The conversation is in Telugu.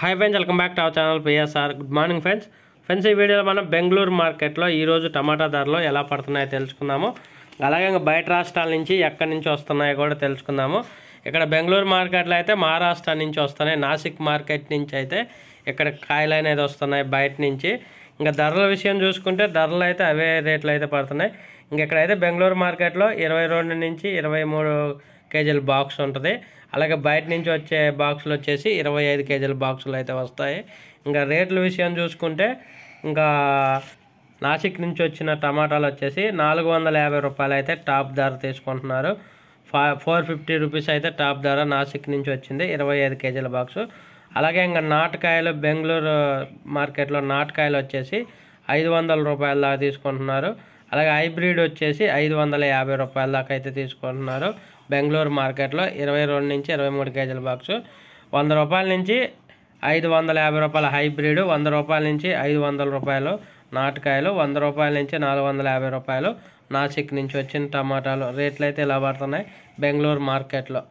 Hi friends welcome back to our channel PSR good morning friends friends ఈ వీడియోలో మనం బెంగళూరు మార్కెట్లో ఈరోజు టమాటా ధరలు ఎలా పడుతున్నాయో తెలుసుకుందాము. అలాగే ఇంకా బయట రాష్ట్రాల నుంచి ఎక్కడి నుంచి వస్తున్నాయో కూడా తెలుసుకుందాము. ఇక్కడ బెంగళూరు మార్కెట్లో అయితే మహారాష్ట్ర నుంచి వస్తున్నాయి నాసిక్ మార్కెట్ నుంచి అయితే ఇక్కడ కాయలు అనేది వస్తున్నాయి బయట నుంచి. ఇంకా ధరల విషయం చూసుకుంటే ధరలు అయితే అవే రేట్లు అయితే పడుతున్నాయి. ఇంక ఇక్కడైతే బెంగళూరు మార్కెట్లో ఇరవై రెండు నుంచి ఇరవై మూడు కేజీల బాక్స్ ఉంటుంది. అలాగే బయట నుంచి వచ్చే బాక్సులు వచ్చేసి ఇరవై ఐదు కేజీల బాక్సులు అయితే వస్తాయి. ఇంకా రేట్ల విషయం చూసుకుంటే ఇంకా నాసిక్ నుంచి వచ్చిన టమాటాలు వచ్చేసి నాలుగు వందల యాభై రూపాయలు అయితే టాప్ ధర తీసుకుంటున్నారు. ఫా ఫోర్ ఫిఫ్టీ రూపీస్ అయితే టాప్ ధర నాసిక్ నుంచి వచ్చింది ఇరవై ఐదు కేజీల బాక్సు. అలాగే ఇంకా నాటకాయలు బెంగళూరు మార్కెట్లో నాటకాయలు వచ్చేసి ఐదు వందల రూపాయల దాకా తీసుకుంటున్నారు. అలాగే హైబ్రిడ్ వచ్చేసి ఐదు వందల యాభై రూపాయల దాకా అయితే తీసుకుంటున్నారు. బెంగళూరు మార్కెట్లో ఇరవై రెండు నుంచి ఇరవై మూడు కేజీల బాక్సు. వంద రూపాయల నుంచి ఐదు వందల యాభై రూపాయల హైబ్రిడ్ వంద రూపాయల నుంచి ఐదు వందల రూపాయలు నాటకాయలు వంద రూపాయల నుంచి నాలుగు వందల యాభై రూపాయలు నాసిక్ నుంచి వచ్చిన టమాటాలు. రేట్లు అయితే ఇలా పడుతున్నాయి బెంగళూరు మార్కెట్లో.